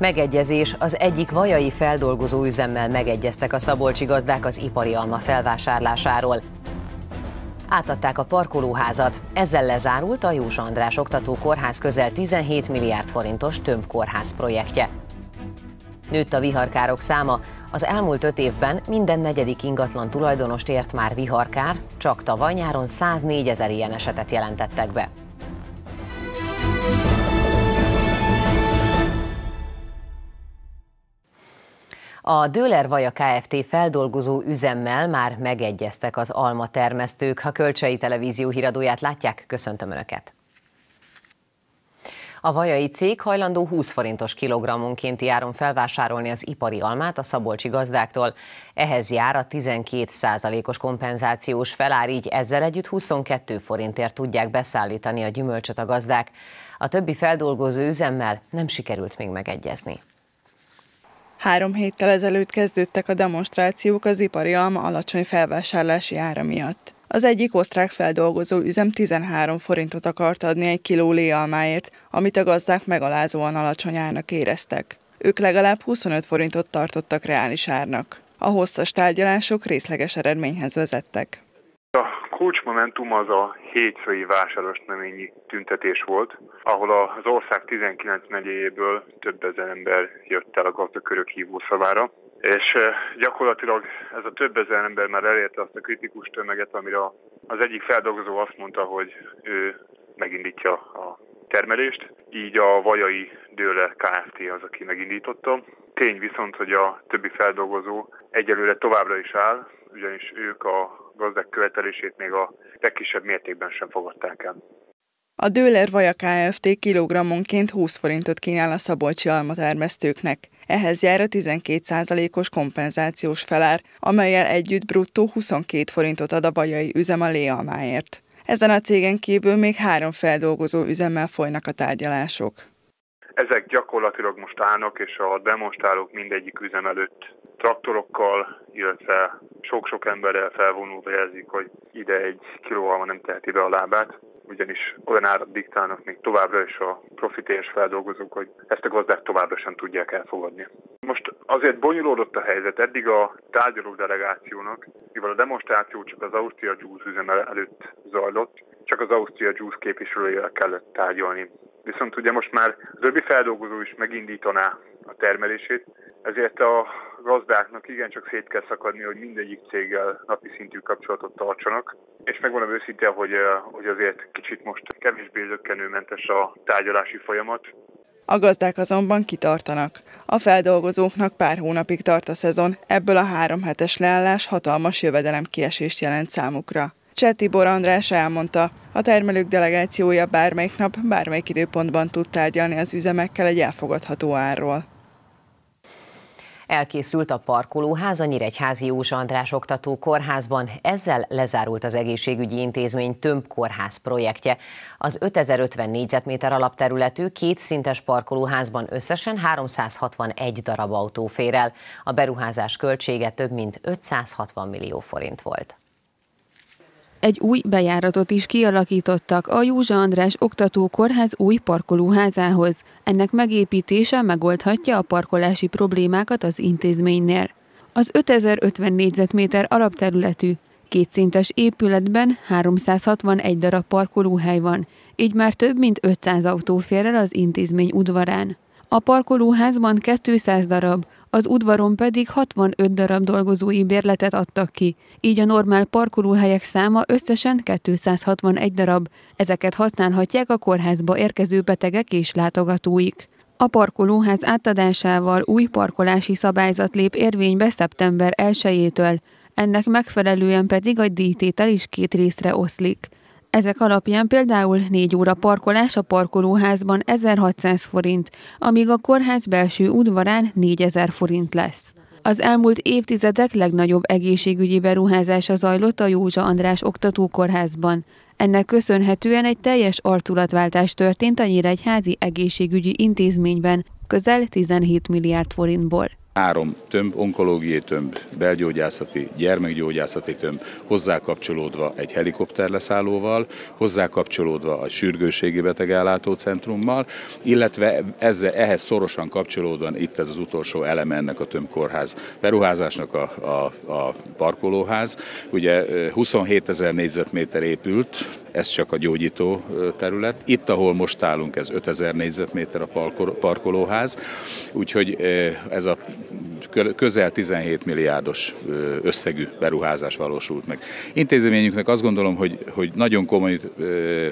Megegyezés az egyik vajai feldolgozó üzemmel megegyeztek a szabolcsi gazdák az ipari alma felvásárlásáról. Átadták a parkolóházat, ezzel lezárult a Jós András Oktató Kórház közel 17 milliárd forintos tömbkórház projektje. Nőtt a viharkárok száma, az elmúlt öt évben minden negyedik ingatlan tulajdonost ért már viharkár, csak tavaly nyáron 104 ezer ilyen esetet jelentettek be. A Döler Vaja Kft. feldolgozó üzemmel már megegyeztek az alma termesztők. Ha Kölcsei Televízió híradóját látják, köszöntöm Önöket! A vajai cég hajlandó 20 forintos kilogrammonkénti áron felvásárolni az ipari almát a szabolcsi gazdáktól. Ehhez jár a 12 os kompenzációs felár, így ezzel együtt 22 forintért tudják beszállítani a gyümölcsöt a gazdák. A többi feldolgozó üzemmel nem sikerült még megegyezni. Három héttel ezelőtt kezdődtek a demonstrációk az ipari alma alacsony felvásárlási ára miatt. Az egyik osztrák feldolgozó üzem 13 forintot akart adni egy kiló léalmáért, amit a gazdák megalázóan alacsony árnak éreztek. Ők legalább 25 forintot tartottak reális árnak. A hosszas tárgyalások részleges eredményhez vezettek kulcsmomentum az a hétfői vásáros neményi tüntetés volt, ahol az ország 19 megyéjéből több ezer ember jött el a gazdakörök hívószavára, és gyakorlatilag ez a több ezer ember már elérte azt a kritikus tömeget, amire az egyik feldolgozó azt mondta, hogy ő megindítja a termelést, így a Vajai Dőle Kft. az, aki megindította. Tény viszont, hogy a többi feldolgozó egyelőre továbbra is áll, ugyanis ők a gazdák követelését még a legkisebb mértékben sem fogadták el. A Dőler Vaja Kft. kilogrammonként 20 forintot kínál a szabolcsi almatermesztőknek. Ehhez jár a 12%-os kompenzációs felár, amelyel együtt bruttó 22 forintot ad a vajai üzem a léalmáért. Ezen a cégen kívül még három feldolgozó üzemmel folynak a tárgyalások. Ezek gyakorlatilag most állnak, és a demonstrálók mindegyik üzem előtt traktorokkal, illetve sok-sok emberrel felvonulva jelzik, hogy ide egy kilóalma nem teheti be a lábát, ugyanis olyan árat diktálnak még továbbra is a profitérs feldolgozók, hogy ezt a gazdák továbbra sem tudják elfogadni. Most azért bonyolódott a helyzet, eddig a tárgyaló delegációnak, mivel a demonstráció csak az Ausztria Juice üzemel előtt zajlott, csak az Ausztria Juice képviselőjével kellett tárgyalni. Viszont ugye most már az öbbi feldolgozó is megindítaná a termelését, ezért a gazdáknak igencsak szét kell szakadni, hogy mindegyik céggel napi szintű kapcsolatot tartsanak, és megmondom őszintén, hogy, hogy azért kicsit most kevésbé zöggenőmentes a tárgyalási folyamat. A gazdák azonban kitartanak. A feldolgozóknak pár hónapig tart a szezon, ebből a három hetes leállás hatalmas jövedelem kiesést jelent számukra. Cseh Tibor András elmondta, a termelők delegációja bármelyik nap, bármelyik időpontban tud tárgyalni az üzemekkel egy elfogadható árról. Elkészült a parkolóház a Nyíregyházi Jós András Oktató Kórházban, ezzel lezárult az egészségügyi intézmény tömbkórház projektje. Az 5050 négyzetméter alapterületű kétszintes parkolóházban összesen 361 darab autó fér el. A beruházás költsége több mint 560 millió forint volt. Egy új bejáratot is kialakítottak a Józsa András Oktató Kórház új parkolóházához. Ennek megépítése megoldhatja a parkolási problémákat az intézménynél. Az 5050 négyzetméter alapterületű, kétszintes épületben 361 darab parkolóhely van, így már több mint 500 autó fér el az intézmény udvarán. A parkolóházban 200 darab, az udvaron pedig 65 darab dolgozói bérletet adtak ki, így a normál parkolóhelyek száma összesen 261 darab. Ezeket használhatják a kórházba érkező betegek és látogatóik. A parkolóház átadásával új parkolási szabályzat lép érvénybe szeptember 1-től, ennek megfelelően pedig a díjtétel is két részre oszlik. Ezek alapján például 4 óra parkolás a parkolóházban 1600 forint, amíg a kórház belső udvarán 4000 forint lesz. Az elmúlt évtizedek legnagyobb egészségügyi beruházása zajlott a Józsa András Oktatókórházban. Ennek köszönhetően egy teljes arculatváltás történt a Nyíregyházi egészségügyi intézményben, közel 17 milliárd forintból. Három tömb, onkológiai tömb, belgyógyászati, gyermekgyógyászati tömb, hozzá kapcsolódva egy helikopterleszállóval, hozzá kapcsolódva a sürgőségi betegellátó centrummal, illetve ezzel, ehhez szorosan kapcsolódva itt ez az utolsó eleme ennek a tömbkórház beruházásnak a, a, a parkolóház. Ugye 27 ezer négyzetméter épült, ez csak a gyógyító terület. Itt, ahol most állunk, ez 5000 négyzetméter a parkolóház, úgyhogy ez a közel 17 milliárdos összegű beruházás valósult meg. Intézményünknek azt gondolom, hogy, hogy nagyon komoly,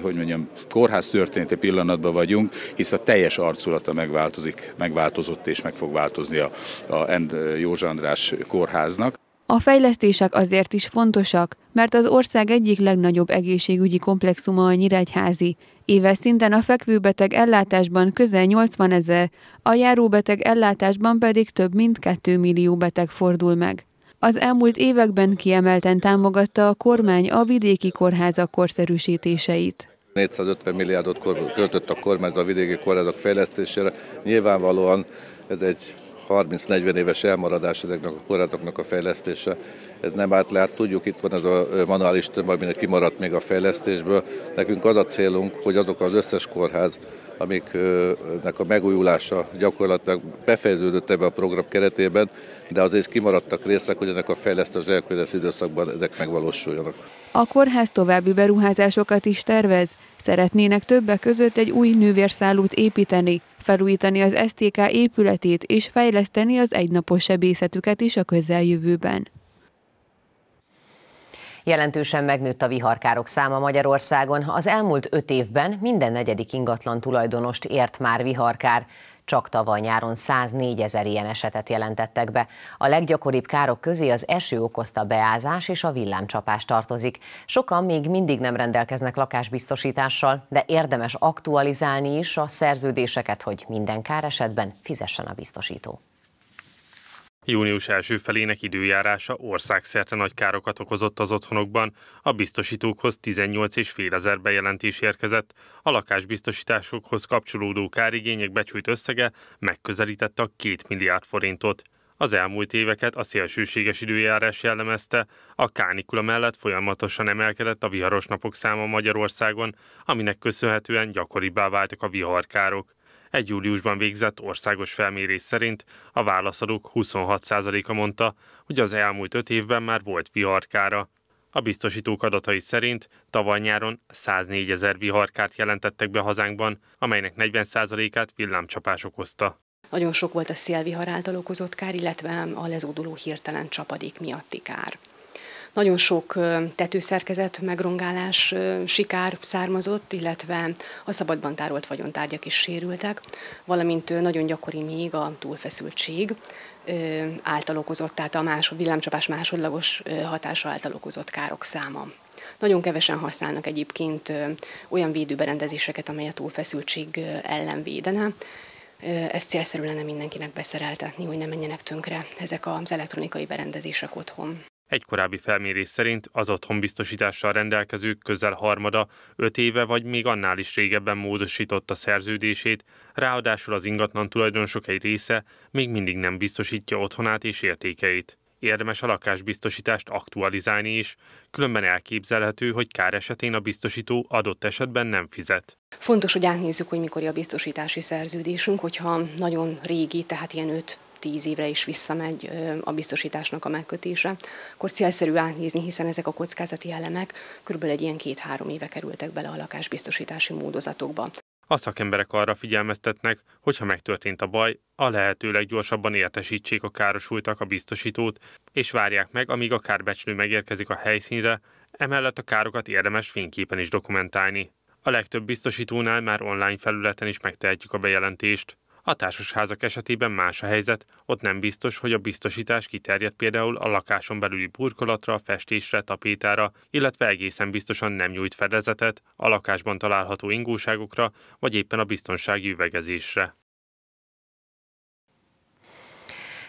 hogy mondjam, kórház történeti pillanatban vagyunk, hisz a teljes arculata megváltozik, megváltozott és meg fog változni a, a Józsa András kórháznak. A fejlesztések azért is fontosak, mert az ország egyik legnagyobb egészségügyi komplexuma a Nyíregyházi. Éves szinten a fekvőbeteg ellátásban közel 80 ezer, a járóbeteg ellátásban pedig több mint 2 millió beteg fordul meg. Az elmúlt években kiemelten támogatta a kormány a vidéki kórházak korszerűsítéseit. 450 milliárdot költött a kormány a vidéki kórházak fejlesztésére. Nyilvánvalóan ez egy 30-40 éves elmaradás ezeknek a kórházaknak a fejlesztése. Ez nem hát tudjuk, itt van ez a manuális tömb, aminek kimaradt még a fejlesztésből. Nekünk az a célunk, hogy azok az összes kórház, amiknek a megújulása gyakorlatilag befejeződött ebbe a program keretében, de azért kimaradtak részek, hogy ennek a fejlesztés elkövetkező időszakban ezek megvalósuljanak. A kórház további beruházásokat is tervez. Szeretnének többek között egy új nővérszállót építeni, felújítani az STK épületét és fejleszteni az egynapos sebészetüket is a közeljövőben. Jelentősen megnőtt a viharkárok száma Magyarországon. Az elmúlt öt évben minden negyedik ingatlan tulajdonost ért már viharkár. Csak tavaly nyáron 104 ezer ilyen esetet jelentettek be. A leggyakoribb károk közé az eső okozta beázás és a villámcsapás tartozik. Sokan még mindig nem rendelkeznek lakásbiztosítással, de érdemes aktualizálni is a szerződéseket, hogy minden kár esetben fizessen a biztosító. Június első felének időjárása országszerte nagy károkat okozott az otthonokban, a biztosítókhoz 18,5 ezer bejelentés érkezett, a lakásbiztosításokhoz kapcsolódó kárigények becsült összege megközelítette a 2 milliárd forintot. Az elmúlt éveket a szélsőséges időjárás jellemezte, a kánikula mellett folyamatosan emelkedett a viharos napok száma Magyarországon, aminek köszönhetően gyakoribbá váltak a viharkárok. Egy júliusban végzett országos felmérés szerint a válaszadók 26%-a mondta, hogy az elmúlt öt évben már volt viharkára. A biztosítók adatai szerint tavaly nyáron 104 ezer viharkárt jelentettek be hazánkban, amelynek 40%-át villámcsapás okozta. Nagyon sok volt a szélvihar által okozott kár, illetve a lezóduló hirtelen csapadék miatti kár. Nagyon sok tetőszerkezet megrongálás sikár származott, illetve a szabadban tárolt vagyontárgyak is sérültek, valamint nagyon gyakori még a túlfeszültség által okozott, tehát a másod, villámcsapás másodlagos hatása által okozott károk száma. Nagyon kevesen használnak egyébként olyan védőberendezéseket, amely a túlfeszültség ellen védene. Ezt célszerű lenne mindenkinek beszereltetni, hogy ne menjenek tönkre ezek az elektronikai berendezések otthon. Egy korábbi felmérés szerint az otthonbiztosítással rendelkezők közel harmada öt éve vagy még annál is régebben módosította szerződését, ráadásul az ingatlan tulajdonosok egy része még mindig nem biztosítja otthonát és értékeit. Érdemes a lakásbiztosítást aktualizálni is, különben elképzelhető, hogy kár esetén a biztosító adott esetben nem fizet. Fontos, hogy átnézzük, hogy mikor a biztosítási szerződésünk, hogyha nagyon régi, tehát ilyen 5 tíz évre is visszamegy a biztosításnak a megkötése, akkor célszerű átnézni, hiszen ezek a kockázati elemek körülbelül egy ilyen két-három éve kerültek bele a lakásbiztosítási módozatokba. A szakemberek arra figyelmeztetnek, hogy ha megtörtént a baj, a lehető leggyorsabban értesítsék a károsultak a biztosítót, és várják meg, amíg a kárbecslő megérkezik a helyszínre, emellett a károkat érdemes fényképen is dokumentálni. A legtöbb biztosítónál már online felületen is megtehetjük a bejelentést. A társasházak esetében más a helyzet, ott nem biztos, hogy a biztosítás kiterjed például a lakáson belüli burkolatra, festésre, tapétára, illetve egészen biztosan nem nyújt fedezetet a lakásban található ingóságokra, vagy éppen a biztonsági üvegezésre.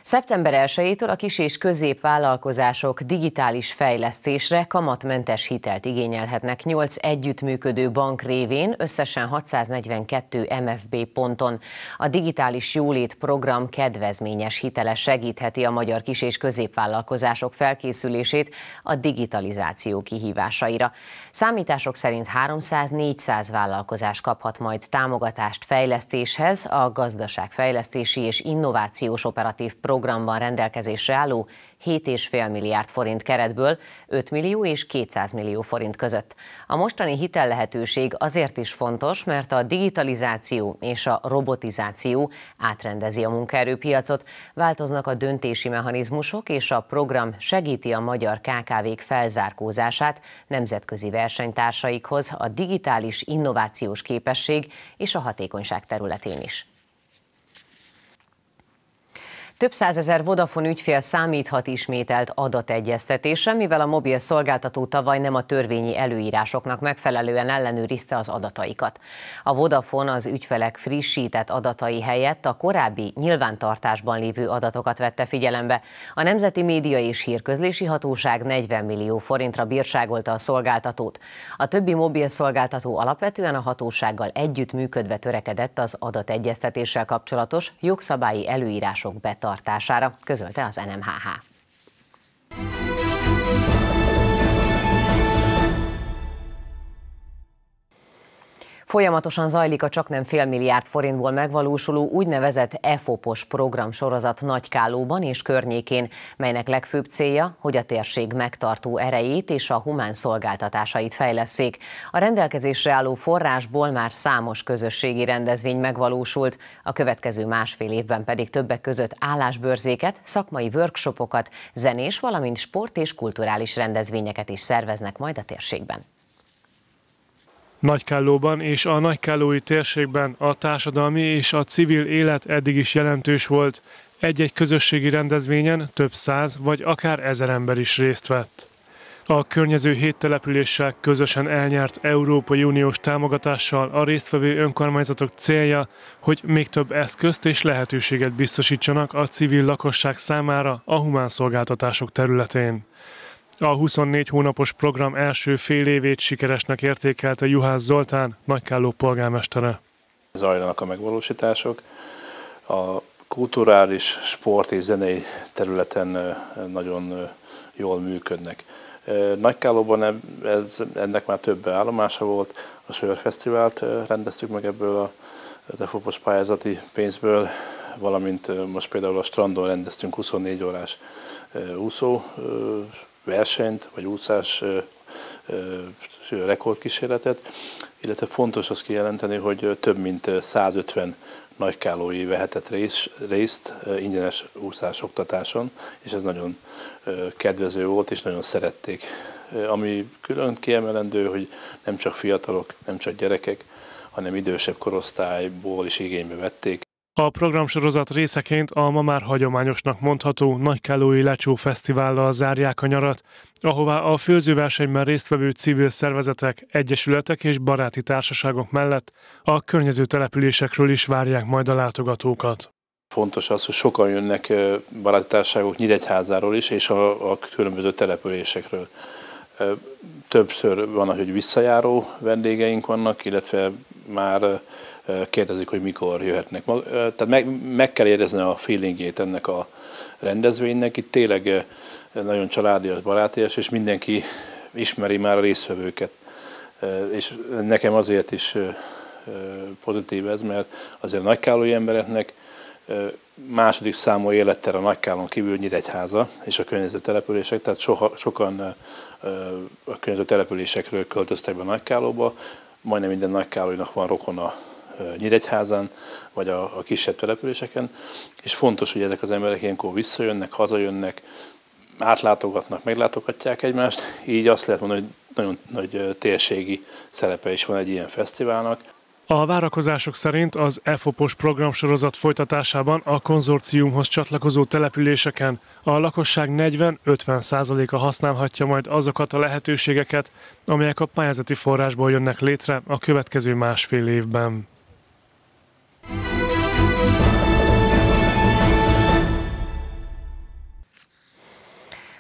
Szeptember 1-től a kis- és középvállalkozások digitális fejlesztésre kamatmentes hitelt igényelhetnek 8 együttműködő bank révén, összesen 642 MFB ponton. A digitális jólét program kedvezményes hitele segítheti a magyar kis- és középvállalkozások felkészülését a digitalizáció kihívásaira. Számítások szerint 300-400 vállalkozás kaphat majd támogatást fejlesztéshez. A gazdaságfejlesztési és innovációs operatív program programban rendelkezésre álló 7,5 milliárd forint keretből 5 millió és 200 millió forint között. A mostani hitel lehetőség azért is fontos, mert a digitalizáció és a robotizáció átrendezi a munkaerőpiacot, változnak a döntési mechanizmusok, és a program segíti a magyar KKV-k felzárkózását nemzetközi versenytársaikhoz a digitális innovációs képesség és a hatékonyság területén is. Több százezer Vodafone ügyfél számíthat ismételt adategyeztetésre, mivel a mobil szolgáltató tavaly nem a törvényi előírásoknak megfelelően ellenőrizte az adataikat. A Vodafone az ügyfelek frissített adatai helyett a korábbi nyilvántartásban lévő adatokat vette figyelembe. A Nemzeti Média és Hírközlési Hatóság 40 millió forintra bírságolta a szolgáltatót. A többi mobil szolgáltató alapvetően a hatósággal együtt működve törekedett az adategyeztetéssel kapcsolatos jogszabályi előírások betartására betartására, közölte az NMHH. Folyamatosan zajlik a csaknem fél milliárd forintból megvalósuló úgynevezett EFOPOS program sorozat Nagykálóban és környékén, melynek legfőbb célja, hogy a térség megtartó erejét és a humán szolgáltatásait fejleszék. A rendelkezésre álló forrásból már számos közösségi rendezvény megvalósult, a következő másfél évben pedig többek között állásbőrzéket, szakmai workshopokat, zenés, valamint sport és kulturális rendezvényeket is szerveznek majd a térségben. Nagykállóban és a nagykállói térségben a társadalmi és a civil élet eddig is jelentős volt. Egy-egy közösségi rendezvényen több száz vagy akár ezer ember is részt vett. A környező hét településsel közösen elnyert Európai Uniós támogatással a résztvevő önkormányzatok célja, hogy még több eszközt és lehetőséget biztosítsanak a civil lakosság számára a humán szolgáltatások területén. A 24 hónapos program első fél évét sikeresnek értékelte Juhász Zoltán, Nagykálló polgármestere. Zajlanak a megvalósítások. A kulturális, sport és zenei területen nagyon jól működnek. Nagykállóban ez, ennek már több állomása volt, a Sör Fesztivált rendeztük meg ebből a Defopos pályázati pénzből, valamint most például a strandon rendeztünk 24 órás úszó versenyt, vagy úszás rekordkísérletet, illetve fontos azt kijelenteni, hogy több mint 150 nagykálói vehetett részt ingyenes úszás oktatáson, és ez nagyon kedvező volt, és nagyon szerették. Ami külön kiemelendő, hogy nem csak fiatalok, nem csak gyerekek, hanem idősebb korosztályból is igénybe vették. A programsorozat részeként a ma már hagyományosnak mondható Nagykálói Lecsó Fesztivállal zárják a nyarat, ahová a főzőversenyben résztvevő civil szervezetek, egyesületek és baráti társaságok mellett a környező településekről is várják majd a látogatókat. Fontos az, hogy sokan jönnek baráti társaságok Nyíregyházáról is, és a, a különböző településekről. Többször van, hogy visszajáró vendégeink vannak, illetve már kérdezik, hogy mikor jöhetnek. Tehát meg, meg kell érezni a feelingjét ennek a rendezvénynek. Itt tényleg nagyon családias, barátias, és mindenki ismeri már a résztvevőket. És nekem azért is pozitív ez, mert azért a nagykálói embereknek második számú élettel a Nagykálon kívül Nyíregyháza és a környező települések, tehát soha, sokan a környező településekről költöztek be Nagykálóba, majdnem minden Nagykálóinak van rokona Nyíregyházan, vagy a, a kisebb településeken, és fontos, hogy ezek az emberek ilyenkor visszajönnek, hazajönnek, átlátogatnak, meglátogatják egymást, így azt lehet mondani, hogy nagyon nagy térségi szerepe is van egy ilyen fesztiválnak. A várakozások szerint az EFOPOS programsorozat folytatásában a konzorciumhoz csatlakozó településeken a lakosság 40-50 százaléka használhatja majd azokat a lehetőségeket, amelyek a pályázati forrásból jönnek létre a következő másfél évben.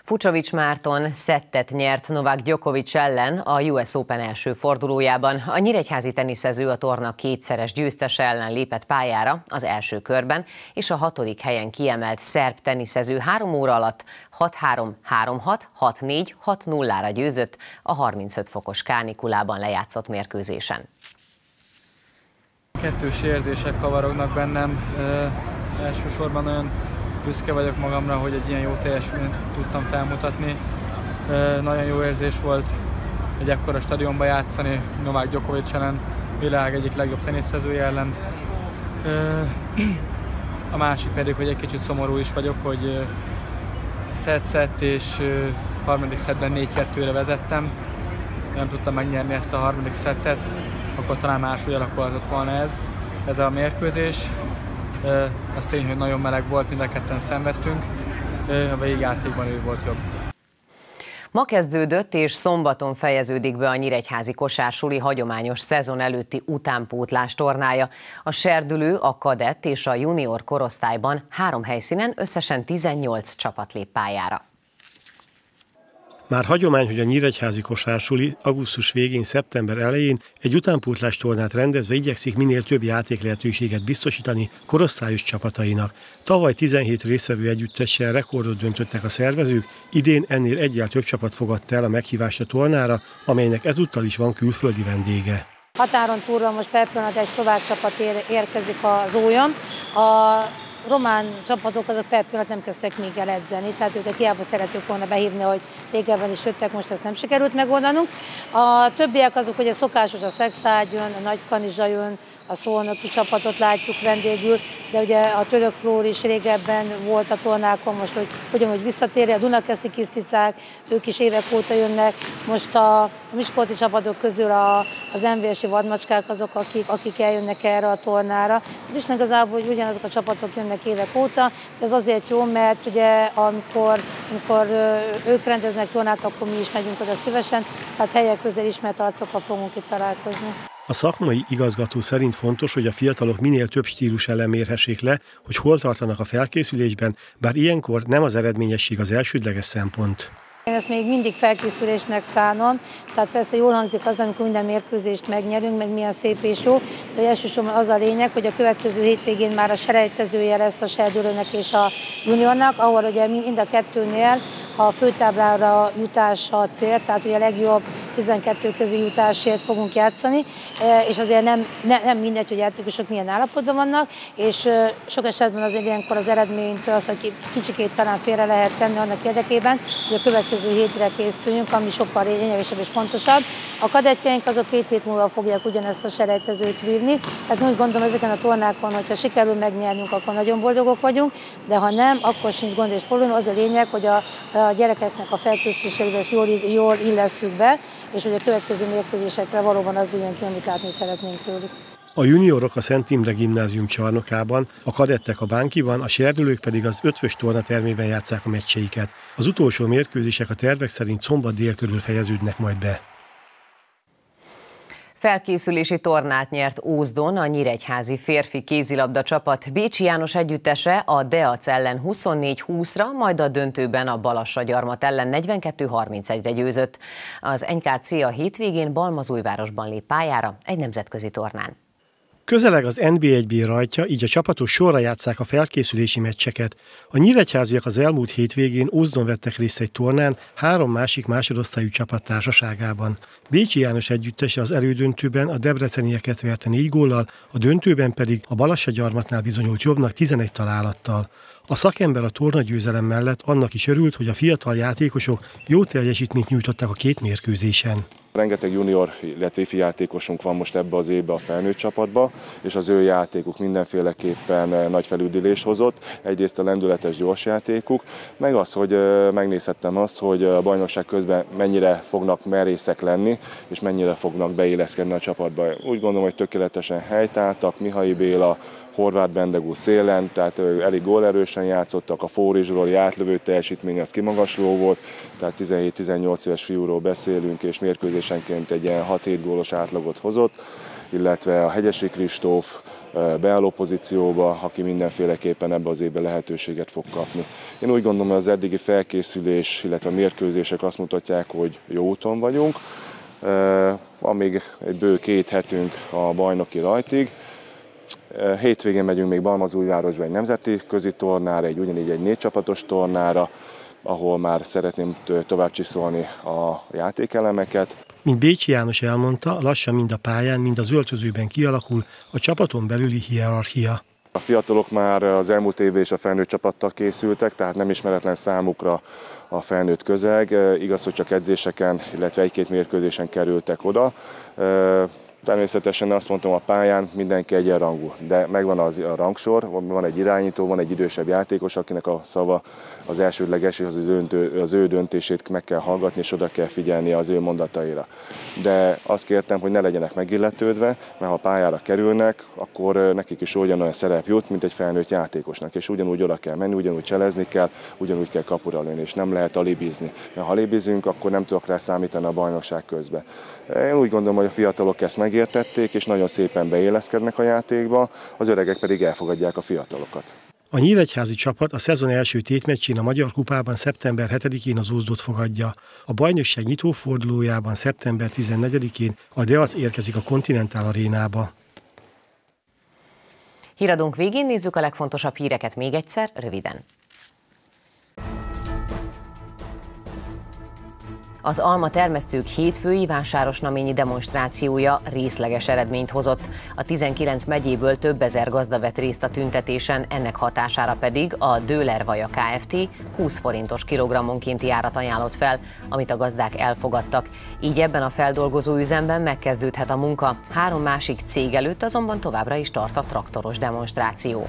Fucsovics Márton szettet nyert Novák Djokovic ellen a US Open első fordulójában. A nyíregyházi teniszező a torna kétszeres győztese ellen lépett pályára az első körben, és a hatodik helyen kiemelt szerb teniszező három óra alatt 6-3, 3-6, 6-4, 6-0-ra győzött a 35 fokos kánikulában lejátszott mérkőzésen. Kettős érzések kavarognak bennem. Elsősorban olyan büszke vagyok magamra, hogy egy ilyen jó teljesítményt tudtam felmutatni. Nagyon jó érzés volt egy ekkora stadionba játszani, Novák Djokovic ellen, világ egyik legjobb teniszezője ellen. A másik pedig, hogy egy kicsit szomorú is vagyok, hogy szett-szett és harmadik szettben 4-2-re vezettem. Nem tudtam megnyerni ezt a harmadik szettet, akkor talán máshogy alakulhatott volna ez, ez a mérkőzés. Az tény, hogy nagyon meleg volt, mind a ketten szenvedtünk, a végjátékban ő volt jobb. Ma kezdődött és szombaton fejeződik be a Nyíregyházi Kosársuli hagyományos szezon előtti utánpótlás tornája. A serdülő, a kadett és a junior korosztályban három helyszínen összesen 18 csapat lép pályára. Már hagyomány, hogy a Nyíregyházi kosársuli augusztus végén, szeptember elején egy utánpótlás tornát rendezve igyekszik minél több játék lehetőséget biztosítani korosztályos csapatainak. Tavaly 17 részvevő együttessel rekordot döntöttek a szervezők, idén ennél egyel több csapat fogadta el a meghívást a tornára, amelynek ezúttal is van külföldi vendége. Határon túlra most per egy szlovák csapat érkezik az ójon. A román csapatok azok per pillanat nem kezdtek még el edzeni, tehát őket hiába szeretők volna behívni, hogy régebben is jöttek, most ezt nem sikerült megoldanunk. A többiek azok, a szokásos a Szexágy jön, a Nagy Kanizsa jön, a szolnoki csapatot látjuk vendégül, de ugye a török flór is régebben volt a tornákon, most hogy hogyan, hogy visszatérje, a Dunakeszi kiszticák, ők is évek óta jönnek, most a, a Miskolti csapatok közül a, az MVS-i vadmacskák azok, akik, akik eljönnek erre a tornára. Hát is igazából, hogy ugyanazok a csapatok jönnek évek óta, de ez azért jó, mert ugye amikor, amikor ők rendeznek tornát, akkor mi is megyünk oda szívesen, tehát helyek közel ismert arcokkal fogunk itt találkozni. A szakmai igazgató szerint fontos, hogy a fiatalok minél több stílus ellen mérhessék le, hogy hol tartanak a felkészülésben, bár ilyenkor nem az eredményesség az elsődleges szempont. Én ezt még mindig felkészülésnek szánom, tehát persze jól hangzik az, amikor minden mérkőzést megnyerünk, meg milyen szép és jó, de elsősorban az a lényeg, hogy a következő hétvégén már a selejtezője lesz a serdülőnek és a juniornak, ahol ugye mind a kettőnél a főtáblára jutás a cél, tehát ugye a legjobb 12 közi jutásért fogunk játszani, e, és azért nem, ne, nem mindegy, hogy játékosok milyen állapotban vannak, és e, sok esetben azért ilyenkor az eredményt az, hogy kicsikét talán félre lehet tenni annak érdekében, hogy a következő hétre készüljünk, ami sokkal lényegesebb és fontosabb. A kadettjeink azok két hét múlva fogják ugyanezt a selejtezőt vívni, tehát úgy gondolom ezeken a tornákon, hogyha sikerül megnyernünk, akkor nagyon boldogok vagyunk, de ha nem, akkor sincs gond és probléma. Az a lényeg, hogy a, a gyerekeknek a felkészülésével jól, jól illesszük be, és hogy a következő mérkőzésekre valóban az ki, amit látni szeretnénk tőlük. A juniorok a Szent Imre gimnázium csarnokában, a kadettek a Bánkiban, a serdülők pedig az ötvös tornatermében játszák a meccseiket. Az utolsó mérkőzések a tervek szerint szombat dél körül fejeződnek majd be. Felkészülési tornát nyert Ózdon a Nyíregyházi férfi kézilabda csapat Bécsi János együttese a Deac ellen 24-20-ra, majd a döntőben a Balassa gyarmat ellen 42-31-re győzött. Az NKC a hétvégén Balmazújvárosban lép pályára egy nemzetközi tornán. Közeleg az NB1B rajtja, így a csapatok sorra játszák a felkészülési meccseket. A nyíregyháziak az elmúlt hétvégén Ózdon vettek részt egy tornán három másik másodosztályú csapat társaságában. Bécsi János együttese az elődöntőben a debrecenieket verte négy góllal, a döntőben pedig a Balassa gyarmatnál bizonyult jobbnak 11 találattal. A szakember a tornagyőzelem mellett annak is örült, hogy a fiatal játékosok jó teljesítményt nyújtottak a két mérkőzésen. Rengeteg junior, illetve ifi játékosunk van most ebbe az évbe a felnőtt csapatba, és az ő játékuk mindenféleképpen eh, nagy felüdülést hozott. Egyrészt a lendületes gyors játékuk, meg az, hogy eh, megnézhettem azt, hogy a bajnokság közben mennyire fognak merészek lenni, és mennyire fognak beilleszkedni a csapatba. Úgy gondolom, hogy tökéletesen helytáltak, Mihai Béla, Horváth Bendegú szélen, tehát elég gólerősen játszottak, a Fóri Zsololi átlövő teljesítmény az kimagasló volt, tehát 17-18 éves fiúról beszélünk, és mérkőzésenként egy ilyen 6-7 gólos átlagot hozott illetve a Hegyesi Kristóf beálló pozícióba, aki mindenféleképpen ebbe az évben lehetőséget fog kapni. Én úgy gondolom, hogy az eddigi felkészülés, illetve a mérkőzések azt mutatják, hogy jó úton vagyunk. Van még egy bő két hetünk a bajnoki rajtig. Hétvégén megyünk még Balmazújvárosba egy nemzeti közi tornára, egy ugyanígy egy négy csapatos tornára, ahol már szeretném tovább csiszolni a játékelemeket. Mint Bécsi János elmondta, lassan mind a pályán, mind az öltözőben kialakul a csapaton belüli hierarchia. A fiatalok már az elmúlt év és a felnőtt csapattal készültek, tehát nem ismeretlen számukra a felnőtt közeg. Igaz, hogy csak edzéseken, illetve egy-két mérkőzésen kerültek oda. Természetesen azt mondtam, a pályán mindenki egyenrangú, de megvan az, a rangsor, van egy irányító, van egy idősebb játékos, akinek a szava az elsődleges, és az, az, ő, az ő döntését meg kell hallgatni, és oda kell figyelni az ő mondataira. De azt kértem, hogy ne legyenek megilletődve, mert ha pályára kerülnek, akkor nekik is ugyanolyan szerep jut, mint egy felnőtt játékosnak, és ugyanúgy oda kell menni, ugyanúgy cselezni kell, ugyanúgy kell kapura lőni, és nem lehet alibizni. Mert ha alibizünk, akkor nem tudok rá számítani a bajnokság közben. Én úgy gondolom, hogy a fiatalok ezt megértették, és nagyon szépen beéleszkednek a játékba, az öregek pedig elfogadják a fiatalokat. A Nyíregyházi csapat a szezon első tétmeccsén a Magyar Kupában szeptember 7-én az Úzdot fogadja. A bajnokság nyitófordulójában szeptember 14-én a Deac érkezik a Continental arénába. Híradunk végén nézzük a legfontosabb híreket még egyszer, röviden. Az alma termesztők hétfői vásárosnaményi demonstrációja részleges eredményt hozott. A 19 megyéből több ezer gazda vett részt a tüntetésen, ennek hatására pedig a Dőler Vaja Kft. 20 forintos kilogrammonkénti árat ajánlott fel, amit a gazdák elfogadtak. Így ebben a feldolgozó üzemben megkezdődhet a munka. Három másik cég előtt azonban továbbra is tart a traktoros demonstráció.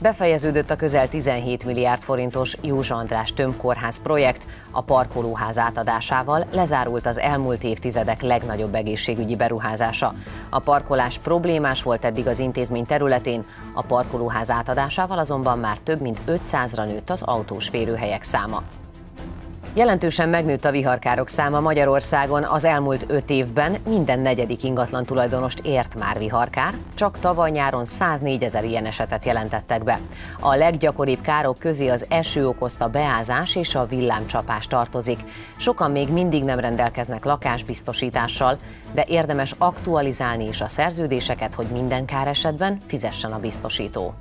Befejeződött a közel 17 milliárd forintos Józsa András tömbkórház projekt, a parkolóház átadásával lezárult az elmúlt évtizedek legnagyobb egészségügyi beruházása. A parkolás problémás volt eddig az intézmény területén, a parkolóház átadásával azonban már több mint 500-ra nőtt az autós férőhelyek száma. Jelentősen megnőtt a viharkárok száma Magyarországon az elmúlt öt évben, minden negyedik ingatlan tulajdonost ért már viharkár, csak tavaly nyáron 104 ezer ilyen esetet jelentettek be. A leggyakoribb károk közé az eső okozta beázás és a villámcsapás tartozik. Sokan még mindig nem rendelkeznek lakásbiztosítással, de érdemes aktualizálni is a szerződéseket, hogy minden kár esetben fizessen a biztosító.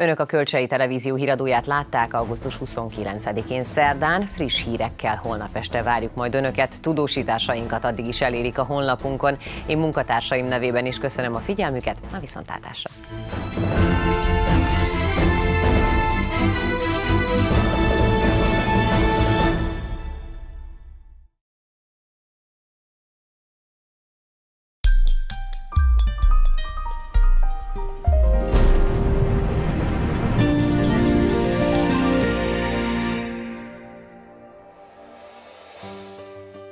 Önök a Kölcsei Televízió híradóját látták augusztus 29-én szerdán. Friss hírekkel holnap este várjuk majd Önöket. Tudósításainkat addig is elérik a honlapunkon. Én munkatársaim nevében is köszönöm a figyelmüket. A viszontlátásra!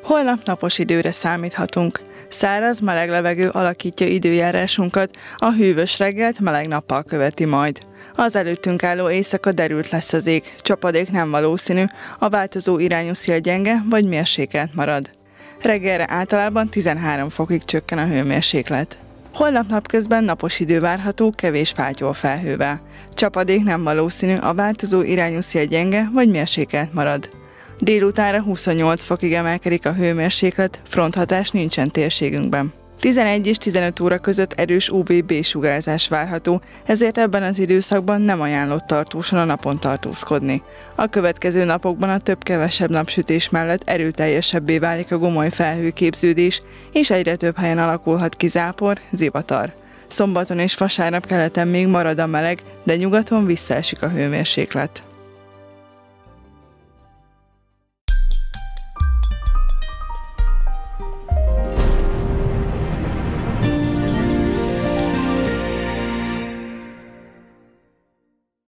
Holnap napos időre számíthatunk. Száraz, meleg levegő alakítja időjárásunkat, a hűvös reggelt meleg nappal követi majd. Az előttünk álló éjszaka derült lesz az ég, csapadék nem valószínű, a változó irányú szél gyenge vagy mérsékelt marad. Reggelre általában 13 fokig csökken a hőmérséklet. Holnap napközben napos idő várható, kevés fátyol felhővel. Csapadék nem valószínű, a változó irányú szél gyenge vagy mérsékelt marad. Délutánra 28 fokig emelkedik a hőmérséklet, fronthatás nincsen térségünkben. 11 és 15 óra között erős UVB sugárzás várható, ezért ebben az időszakban nem ajánlott tartósan a napon tartózkodni. A következő napokban a több-kevesebb napsütés mellett erőteljesebbé válik a gomoly felhőképződés, és egyre több helyen alakulhat ki zápor, zivatar. Szombaton és vasárnap keleten még marad a meleg, de nyugaton visszaesik a hőmérséklet.